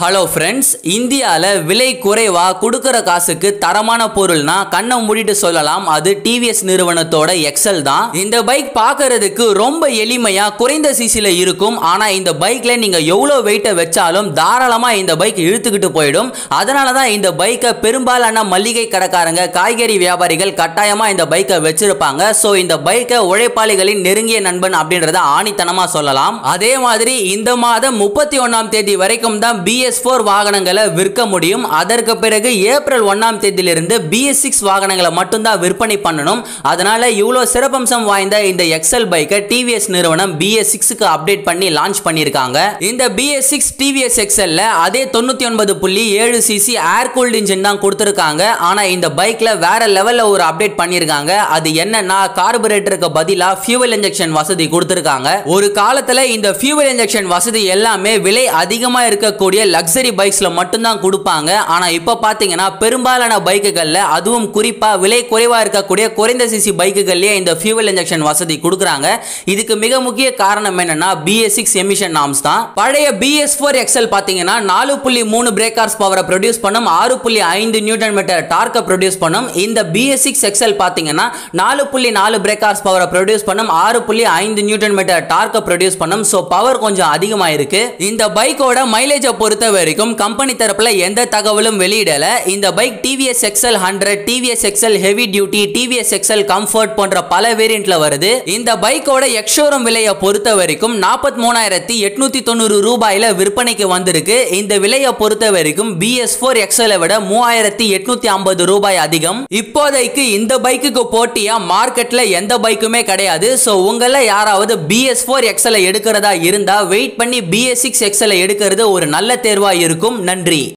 Hello friends இந்தியாவில் விலை குறைவாக கொடுக்குற காசுக்கு தரமான பொருள்னா கண்ணை மூடிட்டு சொல்லலாம். அது டிவிஎஸ் நிறுவனத்தோட எக்ஸல் தான். இந்த பைக் பார்க்கறதுக்கு ரொம்ப எளிமையாக குறைந்த சிசியில் இருக்கும். ஆனால் இந்த பைக்கில் நீங்கள் எவ்வளோ வெயிட்டை வச்சாலும் தாராளமாக இந்த பைக் இழுத்துக்கிட்டு போயிடும். அதனால தான் இந்த பைக்கை பெரும்பாலான மளிகை கடைக்காரங்க காய்கறி வியாபாரிகள் கட்டாயமாக இந்த பைக்கை வச்சிருப்பாங்க. ஸோ இந்த பைக்கை உழைப்பாளிகளின் நெருங்கிய நண்பன் அப்படின்றத ஆணித்தனமாக சொல்லலாம். அதே மாதிரி இந்த மாதம் முப்பத்தி ஒன்றாம் தேதி வரைக்கும் தான் பி பிஎஸ் ஃபோர் வாகனங்களை விற்க முடியும். அதற்கு பிறகு ஏப்ரல் ஒன்னாம் தேதியிலிருந்து பிஎஸ் சிக்ஸ் வாகனங்களை மட்டும்தான் விற்பனை பண்ணணும். அதனால இவ்வளோ சிறப்பம்சம் வாய்ந்த இந்த எக்ஸல் பைக்கை டிவிஎஸ் நிறுவனம் பிஎஸ் சிக்ஸுக்கு அப்டேட் பண்ணி லான்ச் பண்ணியிருக்காங்க. இந்த பிஎஸ் சிக்ஸ் டிவிஎஸ் எக்ஸல்ல அதே தொண்ணூத்தி ஒன்பது புள்ளி ஏழு சிசி ஏர் கூல்ட் இன்ஜின் தான் கொடுத்துருக்காங்க. ஆனா இந்த பைக்ல வேற லெவல்ல ஒரு அப்டேட் பண்ணியிருக்காங்க. அது என்னன்னா கார்பரேட்டருக்கு பதிலாக ஃபியூவல் இன்ஜெக்ஷன் வசதி கொடுத்துருக்காங்க. ஒரு காலத்துல இந்த ஃபியூவல் இன்ஜெக்ஷன் வசதி எல்லாமே விலை அதிகமா இருக்கக்கூடிய லக்ஸரி பைக்ஸில் மட்டும்தான் கொடுப்பாங்க. ஆனால் இப்போ பார்த்தீங்கன்னா பெரும்பாலான பைக்குகளில் அதுவும் குறிப்பாக விலை குறைவாக இருக்கக்கூடிய குறைந்த சிசி பைக்குகள்லேயே இந்த ஃபியூவல் இன்ஜெக்ஷன் வசதி கொடுக்குறாங்க. இதுக்கு மிக முக்கிய காரணம் என்னன்னா பிஎஸ் சிக்ஸ் எமிஷன் நாம்ஸ் தான். பழைய பிஎஸ் ஃபோர் எக்ஸல் பார்த்தீங்கன்னா நாலு புள்ளி மூணு பிரேக்கர்ஸ் பவரை ப்ரொடியூஸ் பண்ணும் ஆறு புள்ளி ஐந்து நியூட்டன் மீட்டர் டார்க்கை ப்ரொடியூஸ் பண்ணும். இந்த பிஎஸ் சிக்ஸ் எக்ஸல் பார்த்தீங்கன்னா நாலு புள்ளி நாலு பிரேக்கர்ஸ் பவரை ப்ரொடியூஸ் பண்ணும் ஆறு புள்ளி ஐந்து நியூட்டன் மீட்டர் டார்க்கை ப்ரொடியூஸ் பண்ணும். ஸோ பவர் கொஞ்சம் அதிகமாக இருக்கு இந்த பைக்கோட மைலேஜை பொறுத்து வரைக்கும் கம்பெனி தரப்புல எந்த தகவலும் வெளியிடல. இந்த bike TVS Excel hundred TVS Excel heavy duty TVS Excel comfort போன்ற பல வேரியன்ட்ல வருது. இந்த பைக்கோட எக்ஷோரூம் விலையை பொறுத்த வரைக்கும் நாற்பத்தி மூணாயிரத்தி எட்நூத்தி தொண்ணூறு ரூபாயில விற்பனைக்கு வந்திருக்கு. இந்த விலையை பொறுத்த வரைக்கும் பிஎஸ் போர் எக்ஸலை விட மூவாயிரத்தி எட்நூத்தி ஐம்பது ரூபாய் அதிகம். இப்போதைக்கு இந்த பைக்குக்கு போட்டியா? மார்க்கெட்ல எந்த பைக்குமே கிடையாது. ஸோ உங்கள யாராவது பிஎஸ் போர் எக்ஸலை எடுக்கிறதா இருந்தா வெயிட் பண்ணி பிஎஸ் சிக்ஸ் எக்ஸலை எடுக்கிறது ஒரு நல்ல தேர்வு இருக்கும் நன்றி.